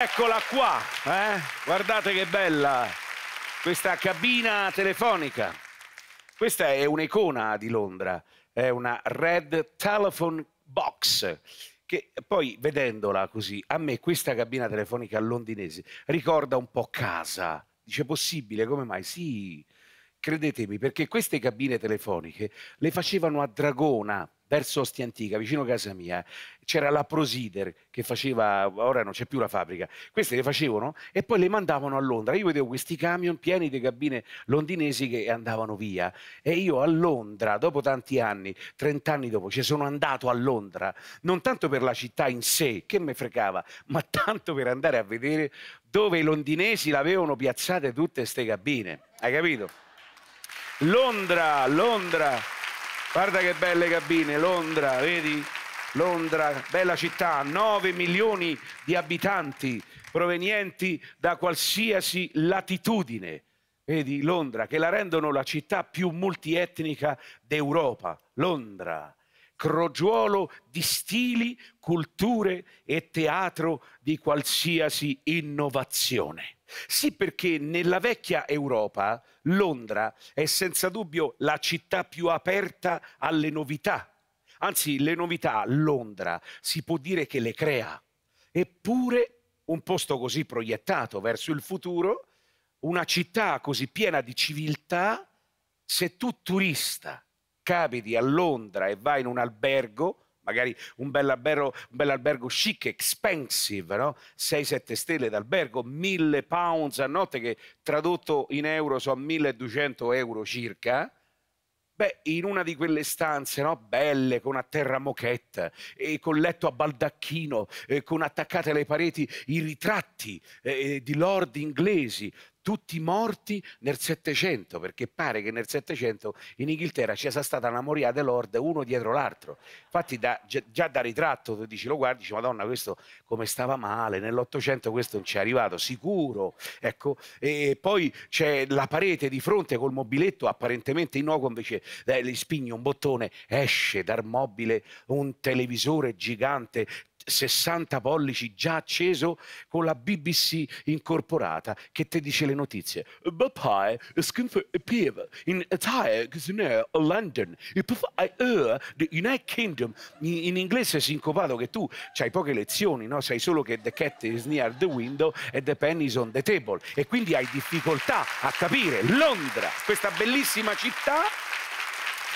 Eccola qua, eh? guardate che bella questa cabina telefonica. Questa è un'icona di Londra, è una Red Telephone Box che poi vedendola così, a me questa cabina telefonica londinese ricorda un po' casa. Dice possibile, come mai? Sì, credetemi, perché queste cabine telefoniche le facevano a Dragona, verso Ostia Antica, vicino a casa mia, c'era la Prosider che faceva, ora non c'è più la fabbrica, queste le facevano e poi le mandavano a Londra. Io vedevo questi camion pieni di cabine londinesi che andavano via e io a Londra, dopo tanti anni, 30 anni dopo, ci sono andato a Londra, non tanto per la città in sé, che me fregava, ma tanto per andare a vedere dove i londinesi l'avevano piazzate tutte queste cabine. Hai capito? Londra, Londra Guarda che belle cabine, Londra, vedi? Londra, bella città, 9 milioni di abitanti provenienti da qualsiasi latitudine. Vedi Londra, che la rendono la città più multietnica d'Europa. Londra, crogiuolo di stili, culture e teatro di qualsiasi innovazione. Sì, perché nella vecchia Europa Londra è senza dubbio la città più aperta alle novità. Anzi, le novità Londra si può dire che le crea. Eppure un posto così proiettato verso il futuro, una città così piena di civiltà, se tu turista capiti a Londra e vai in un albergo, magari un bell'albergo, un bell'albergo chic, expensive, no? 6-7 stelle d'albergo, 1000 pounds a notte che tradotto in euro sono 1200 euro circa. Beh, in una di quelle stanze, no? Belle, con a terra moquette, e con letto a baldacchino, eh, con attaccate alle pareti i ritratti eh, di lord inglesi, tutti morti nel Settecento, perché pare che nel Settecento in Inghilterra ci sia stata una moria Lord uno dietro l'altro. Infatti da, già da ritratto tu dici, lo guardi, dici, madonna, questo come stava male, nell'Ottocento questo non ci è arrivato, sicuro. Ecco, e poi c'è la parete di fronte col mobiletto apparentemente innocuo, invece eh, gli spigni un bottone, esce dal mobile un televisore gigante 60 pollici già acceso con la BBC incorporata che ti dice le notizie. Papà appear in Italia, London, the United Kingdom. In, inglese si è incopato che tu hai poche lezioni, no? sai solo che the cat is near the window e the pen is on the table e quindi hai difficoltà a capire Londra, questa bellissima città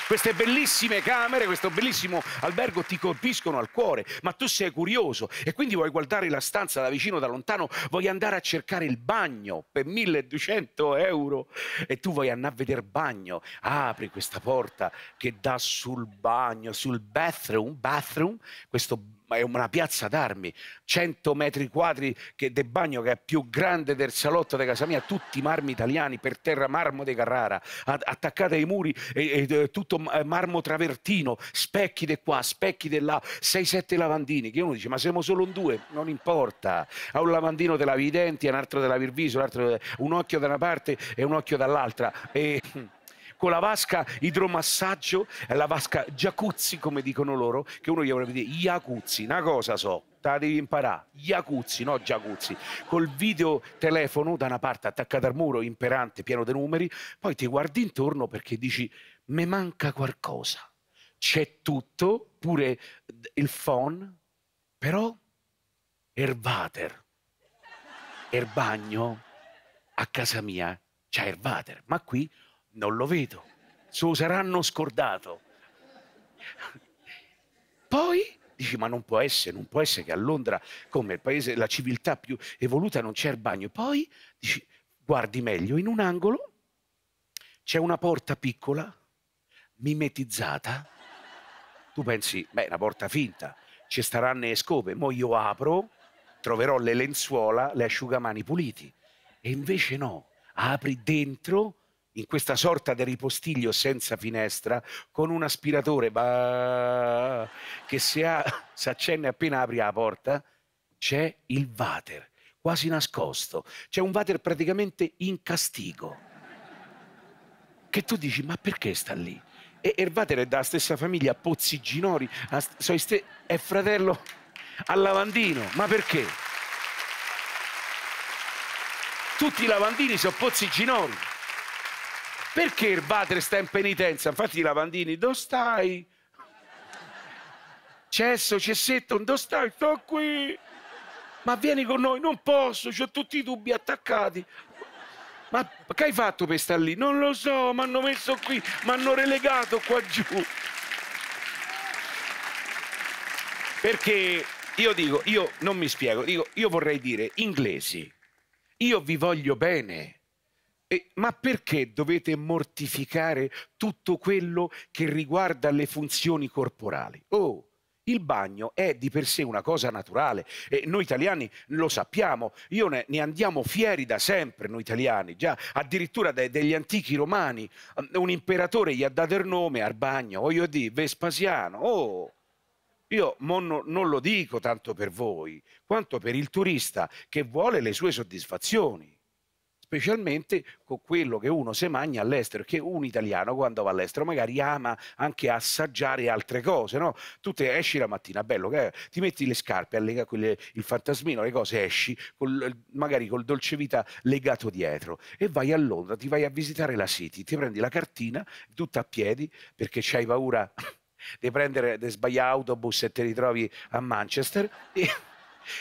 queste bellissime camere, questo bellissimo albergo ti colpiscono al cuore, ma tu sei curioso e quindi vuoi guardare la stanza da vicino, da lontano, vuoi andare a cercare il bagno per 1200 euro e tu vuoi andare a vedere bagno. Apri questa porta che dà sul bagno, sul bathroom, bathroom, questo ma è una piazza d'armi, 100 metri quadri che, del bagno che è più grande del salotto di casa mia, tutti marmi italiani per terra, marmo di Carrara, attaccate ai muri, e, e, tutto marmo travertino, specchi di qua, specchi di là, 6-7 lavandini, che uno dice ma siamo solo in due, non importa, ha un lavandino della Videnti, un altro della Virviso, un, altro, un occhio da una parte e un occhio dall'altra. E con la vasca idromassaggio e la vasca jacuzzi, come dicono loro, che uno gli vorrebbe dire jacuzzi, una cosa so, te la devi imparare, jacuzzi, no jacuzzi, col videotelefono da una parte attaccato al muro, imperante, pieno di numeri, poi ti guardi intorno perché dici, mi manca qualcosa, c'è tutto, pure il phone, però Ervater, Erbagno, a casa mia c'è Ervater, ma qui non lo vedo, se saranno scordato. Poi dici, ma non può essere, non può essere che a Londra, come il paese, la civiltà più evoluta, non c'è il bagno. Poi dici, guardi meglio, in un angolo c'è una porta piccola, mimetizzata. Tu pensi, beh, una porta finta, ci staranno le scope, mo io apro, troverò le lenzuola, le asciugamani puliti. E invece no, apri dentro in questa sorta di ripostiglio senza finestra con un aspiratore bah, che si, ha, si accende appena apri la porta, c'è il water, quasi nascosto. C'è un water praticamente in castigo. Che tu dici, ma perché sta lì? E il water è della stessa famiglia, Pozzi Ginori, è fratello al lavandino. Ma perché? tutti i lavandini sono pozziginori. Perché il Vater sta in penitenza? Infatti i lavandini, dove stai? Cesso, cessetto, dove stai? Sto qui. Ma vieni con noi, non posso, ho tutti i tubi attaccati. Ma che hai fatto per stare lì? Non lo so, mi hanno messo qui, mi hanno relegato qua giù. Perché io dico, io non mi spiego, dico, io vorrei dire, inglesi, io vi voglio bene. E, ma perché dovete mortificare tutto quello che riguarda le funzioni corporali? Oh, il bagno è di per sé una cosa naturale e noi italiani lo sappiamo, io ne, ne andiamo fieri da sempre, noi italiani, già addirittura dai, degli antichi romani, un imperatore gli ha dato il nome al bagno, voglio dire, Vespasiano, oh, io non, non lo dico tanto per voi, quanto per il turista che vuole le sue soddisfazioni specialmente con quello che uno si mangia all'estero, che un italiano quando va all'estero magari ama anche assaggiare altre cose, no? Tu te esci la mattina, bello, che ti metti le scarpe, allega quelle, il fantasmino, le cose, esci col, magari col dolcevita legato dietro e vai a Londra, ti vai a visitare la City, ti prendi la cartina tutta a piedi perché c'hai paura di prendere, di sbagliare autobus e ti ritrovi a Manchester e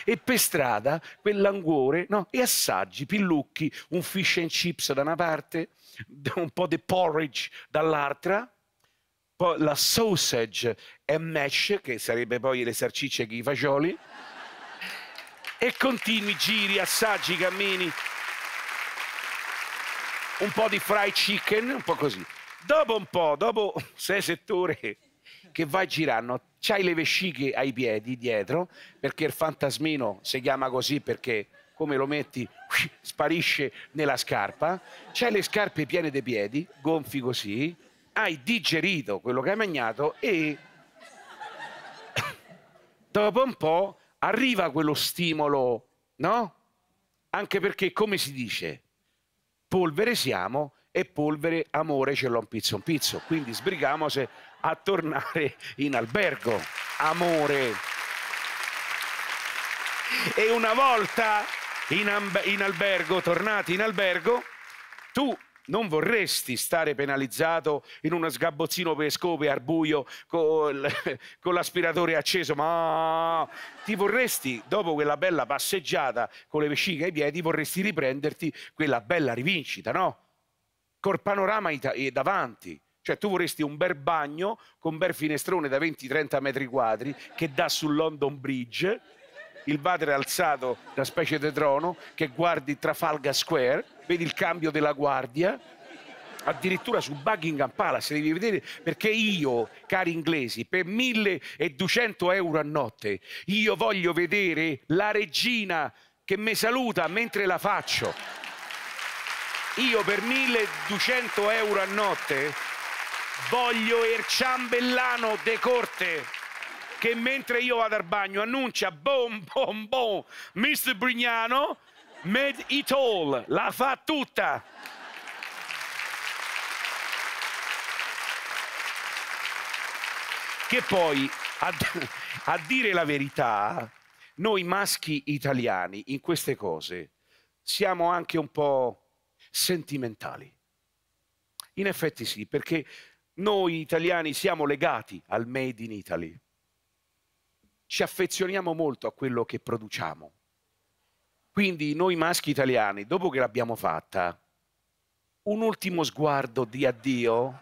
e per strada quell'anguore no? e assaggi pillucchi, un fish and chips da una parte, un po' di porridge dall'altra, poi la sausage e mesh, che sarebbe poi le sarcicce che i fagioli, e continui, giri, assaggi, cammini, un po' di fried chicken, un po' così. Dopo un po', dopo 6-7 ore che vai girando, c'hai le vesciche ai piedi dietro, perché il fantasmino si chiama così perché come lo metti sparisce nella scarpa, c'hai le scarpe piene di piedi, gonfi così, hai digerito quello che hai mangiato e dopo un po' arriva quello stimolo, no? Anche perché, come si dice, polvere siamo e polvere amore ce l'ho un pizzo un pizzo, quindi sbrigamosi a tornare in albergo. Amore. E una volta in, in albergo, tornati in albergo, tu non vorresti stare penalizzato in uno sgabbozzino per scope al buio con, con l'aspiratore acceso, ma ti vorresti, dopo quella bella passeggiata con le vesciche ai piedi, vorresti riprenderti quella bella rivincita, no? Col panorama davanti. Cioè tu vorresti un bel bagno con un bel finestrone da 20-30 metri quadri che dà sul London Bridge, il water alzato da specie di trono, che guardi Trafalgar Square, vedi il cambio della guardia, addirittura su Buckingham Palace devi vedere perché io, cari inglesi, per 1200 euro a notte, io voglio vedere la regina che mi saluta mentre la faccio. Io per 1200 euro a notte voglio il ciambellano de corte che mentre io vado al bagno annuncia bom bom bom Mr. Brignano made it all la fa tutta che poi a, a dire la verità noi maschi italiani in queste cose siamo anche un po' sentimentali in effetti sì perché noi italiani siamo legati al Made in Italy. Ci affezioniamo molto a quello che produciamo. Quindi noi maschi italiani, dopo che l'abbiamo fatta, un ultimo sguardo di addio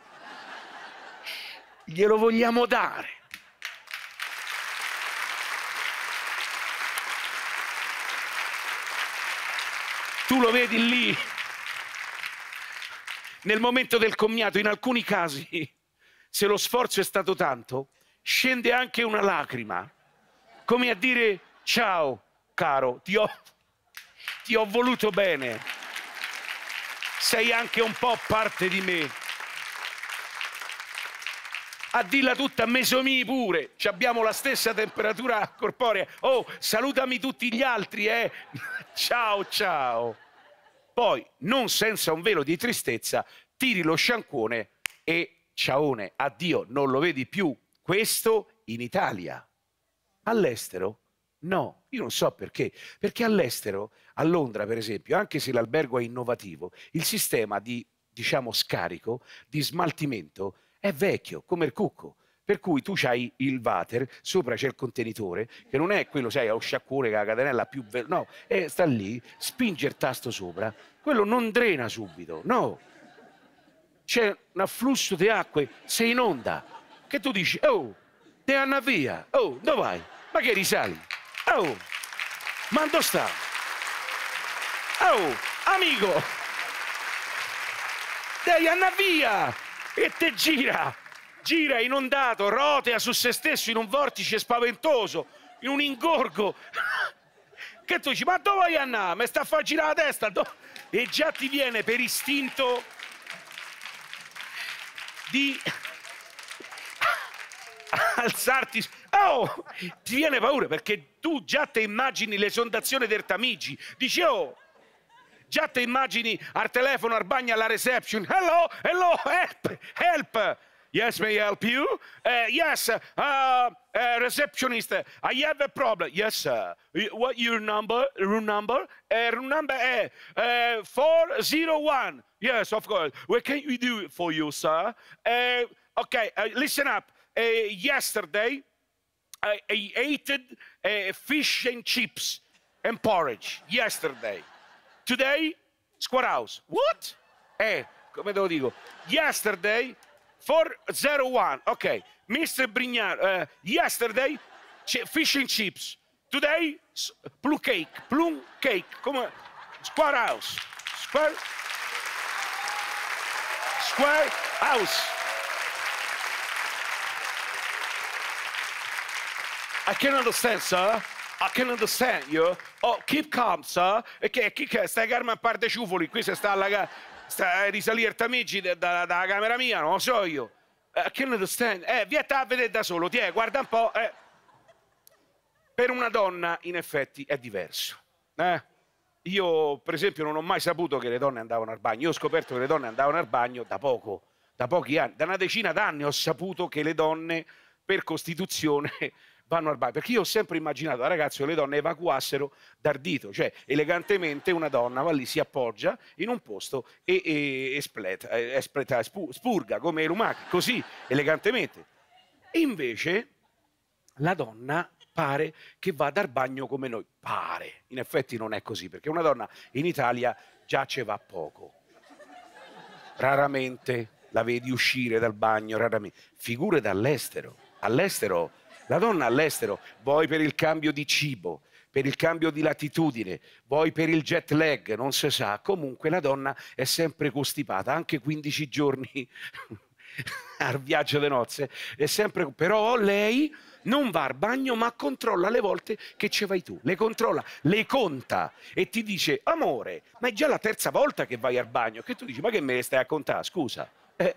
glielo vogliamo dare. Tu lo vedi lì nel momento del commiato, in alcuni casi, se lo sforzo è stato tanto, scende anche una lacrima, come a dire ciao caro, ti ho, ti ho voluto bene, sei anche un po' parte di me. A dirla tutta, me somigli pure, abbiamo la stessa temperatura corporea. Oh, salutami tutti gli altri, eh? ciao, ciao. Poi, non senza un velo di tristezza, tiri lo sciancone e ciaone, addio, non lo vedi più. Questo in Italia. All'estero No, io non so perché. Perché all'estero, a Londra per esempio, anche se l'albergo è innovativo, il sistema di, diciamo, scarico, di smaltimento è vecchio, come il cucco. Per cui tu hai il water, sopra c'è il contenitore, che non è quello, sai, a sciacquone che la catenella più... Ve- no, è, sta lì, spinge il tasto sopra, quello non drena subito, no. C'è un afflusso di acque, sei in onda, che tu dici, oh, te anna via, oh, dove vai? Ma che risali? Oh, ma dove sta? Oh, amico, devi andare via e te gira gira inondato, rotea su se stesso in un vortice spaventoso, in un ingorgo. Che tu dici, ma dove vuoi andare? Mi sta a far girare la testa? Do... E già ti viene per istinto di alzarti. Oh, ti viene paura perché tu già ti immagini l'esondazione del Tamigi. Dici, oh, già ti immagini al telefono, al bagno, alla reception. Hello, hello, help, help. Yes, may I help you? Uh, yes, uh, uh, receptionist, I have a problem. Yes, sir. What your number? Room number? Uh, room number uh, 401. Yes, of course. What can we do for you, sir? Uh, okay, uh, listen up. Uh, yesterday, I, I ate uh, fish and chips and porridge. Yesterday. Today, square house. What? Eh, come devo dico? Yesterday, 401. Okay. Mr. Brignard, uh, yesterday, fish and chips. Today, plum cake. Plum cake. Come on. Square house. Square. Square house. I can understand, sir. I can understand you. Oh, keep calm, sir. E che, che, stai calmo a parte ciufoli, qui si sta alla sta a risalire Tamigi dalla da, da camera mia, non lo so io. Uh, can understand? Eh, vieta a vedere da solo, ti guarda un po'. Eh. Per una donna, in effetti, è diverso. Eh? Io, per esempio, non ho mai saputo che le donne andavano al bagno. Io ho scoperto che le donne andavano al bagno da poco, da pochi anni. Da una decina d'anni ho saputo che le donne, per Costituzione, vanno al bagno. Perché io ho sempre immaginato da ragazzo che le donne evacuassero d'ardito, cioè elegantemente una donna va lì, si appoggia in un posto e, e espleta, espleta, spurga come i lumachi, così elegantemente. E invece la donna pare che vada al bagno come noi. Pare. In effetti non è così, perché una donna in Italia già ci va poco. Raramente la vedi uscire dal bagno, raramente. Figure dall'estero. All'estero la donna all'estero, vuoi per il cambio di cibo, per il cambio di latitudine, vuoi per il jet lag, non si sa, comunque la donna è sempre costipata, anche 15 giorni al viaggio di nozze, è sempre... però lei non va al bagno ma controlla le volte che ci vai tu, le controlla, le conta e ti dice amore, ma è già la terza volta che vai al bagno, che tu dici ma che me ne stai a contare, scusa, eh,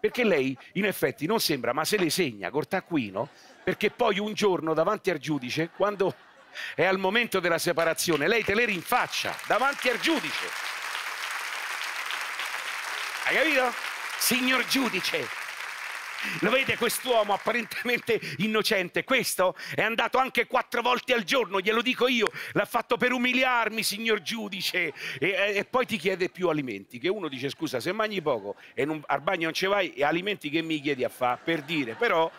perché lei in effetti non sembra ma se le segna col taccuino perché poi un giorno davanti al giudice, quando è al momento della separazione, lei te le rinfaccia davanti al giudice. Hai capito? Signor giudice, lo vede quest'uomo apparentemente innocente? Questo è andato anche quattro volte al giorno, glielo dico io. L'ha fatto per umiliarmi, signor giudice. E, e poi ti chiede più alimenti. Che uno dice: Scusa, se mangi poco e non, al bagno non ci vai, e alimenti che mi chiedi a fare? Per dire, però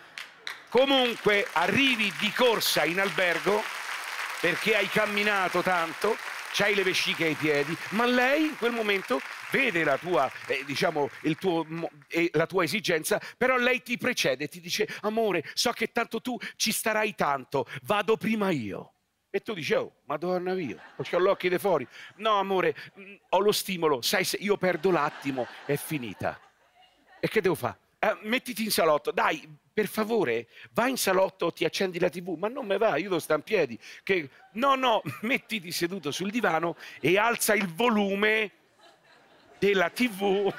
Comunque arrivi di corsa in albergo perché hai camminato tanto, c'hai le vesciche ai piedi, ma lei in quel momento vede la tua, eh, diciamo, tuo, eh, la tua esigenza, però lei ti precede, ti dice, amore, so che tanto tu ci starai tanto, vado prima io. E tu dici, oh, madonna mia, ho l'occhio di fuori. No, amore, mm, ho lo stimolo, sai, se io perdo l'attimo, è finita. E che devo fare? Eh, mettiti in salotto, dai, per favore, vai in salotto, ti accendi la tv, ma non me va, io devo stare in piedi. Che... No, no, mettiti seduto sul divano e alza il volume della tv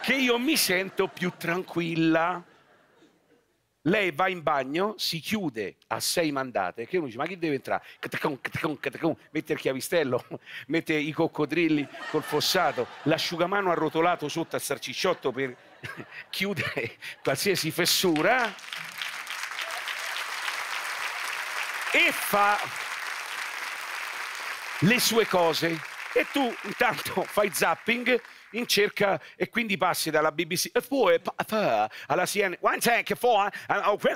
che io mi sento più tranquilla. Lei va in bagno, si chiude a sei mandate, che uno dice, ma chi deve entrare? Mette il chiavistello, mette i coccodrilli col fossato, l'asciugamano arrotolato sotto al sarcicciotto per chiudere qualsiasi fessura. e fa le sue cose e tu intanto fai zapping in cerca e quindi passi dalla BBC e poi alla CNN one tank for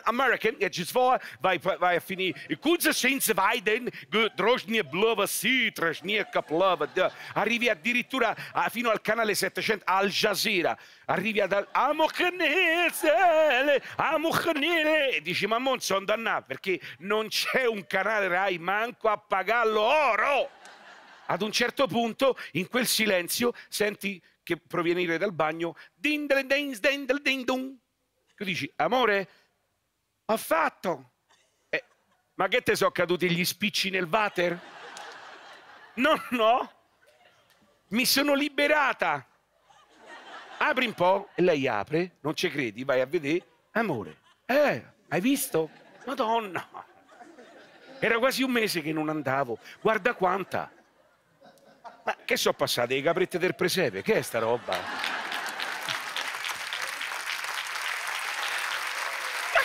American e ci fa vai, a finire. Cuzzo senza vai den drosnie blova sì drosnie caplova arrivi addirittura fino al canale 700 Al Jazeera. Arrivi ad amo canese amo canese e dici ma non sono dannato perché non c'è un canale Rai manco a pagarlo oro ad un certo punto, in quel silenzio, senti che provenire dal bagno, din din din din dun. Tu dici, amore, ho fatto. Eh, ma che te sono caduti gli spicci nel water? No, no. Mi sono liberata. Apri un po' e lei apre, non ci credi, vai a vedere. Amore, eh, hai visto? Madonna. Era quasi un mese che non andavo. Guarda quanta. Ma che sono passate? I capretti del presepe? Che è sta roba? Ma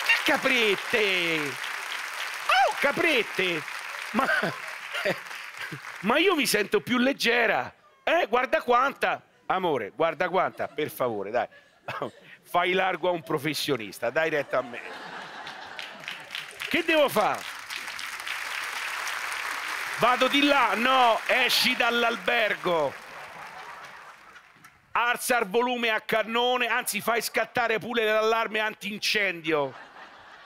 che caprette? Oh, caprette! Ma, ma io mi sento più leggera. Eh, guarda quanta! Amore, guarda quanta, per favore, dai. Fai largo a un professionista, dai retta a me. Che devo fare? Vado di là, no, esci dall'albergo. Alza il volume a cannone, anzi fai scattare pure l'allarme antincendio.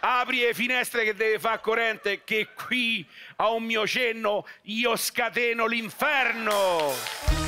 Apri le finestre che deve fare corrente, che qui a un mio cenno io scateno l'inferno.